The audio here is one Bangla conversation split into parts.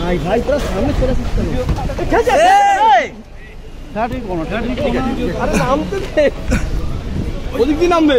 ভাই ভাই পুরো ওদিক দিয়ে নামবে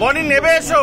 বনি নেবে এসো।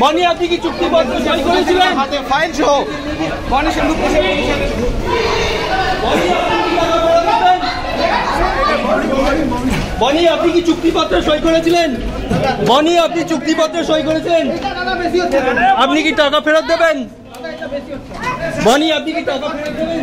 বনি আপনি কি চুক্তিপত্র সই করেছিলেন? হাতে ফাইল সহ। বনি সিন্ধু বনি, আপনি কি চুক্তিপত্র সই করেছিলেন? বনি, আপনি চুক্তিপত্র সই করেছেন আপনি কি টাকা ফেরত দেবেন? বনি, আপনি কি টাকা ফেরত দেবেন!